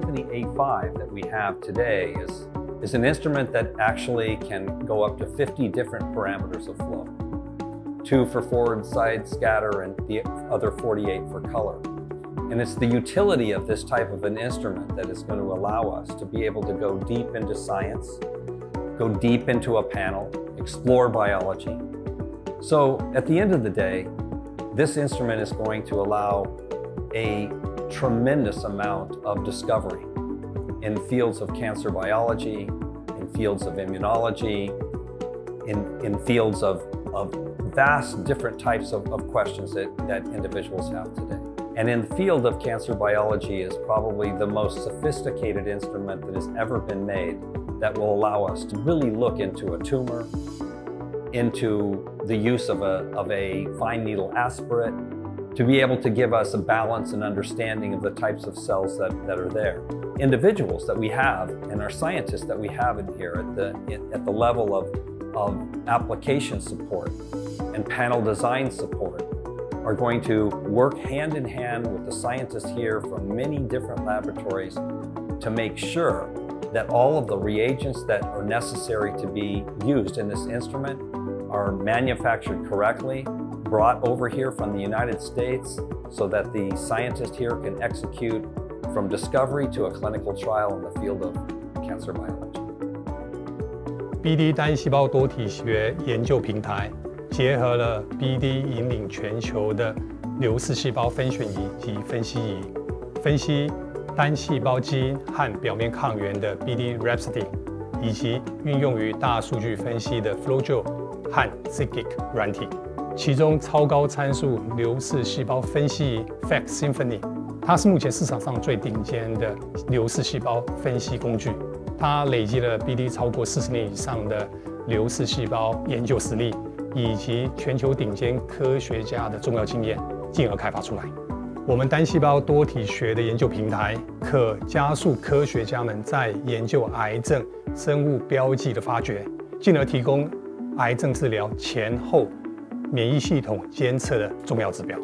the A5 that we have today is, is an instrument that actually can go up to 50 different parameters of flow. Two for forward side scatter and the other 48 for color. And it's the utility of this type of an instrument that is going to allow us to be able to go deep into science, go deep into a panel, explore biology. So at the end of the day, this instrument is going to allow a tremendous amount of discovery in fields of cancer biology, in fields of immunology, in, in fields of, of vast different types of, of questions that, that individuals have today. And in the field of cancer biology is probably the most sophisticated instrument that has ever been made that will allow us to really look into a tumor, into the use of a, of a fine needle aspirate, to be able to give us a balance and understanding of the types of cells that, that are there. Individuals that we have and our scientists that we have in here at the, at the level of, of application support and panel design support are going to work hand in hand with the scientists here from many different laboratories to make sure that all of the reagents that are necessary to be used in this instrument are manufactured correctly, brought over here from the United States so that the scientist here can execute from discovery to a clinical trial in the field of cancer biology. BD 单细胞多体学研究平台结合了 BD 引领全球的流式细胞分选仪及分析仪，分析单细胞基因和表面抗原的 BD Rhapsody，以及运用于大数据分析的 FlowJo 和 SeqGeq 软体。其中超高参数流式细胞分析 Fact Symphony，它是目前市场上最顶尖的流式细胞分析工具。它累积了 BD 超过四十年以上的流式细胞研究实力，以及全球顶尖科学家的重要经验，进而开发出来。我们单细胞多体学的研究平台，可加速科学家们在研究癌症生物标记的发掘，进而提供。癌症治疗前后免疫系统监测的重要指标。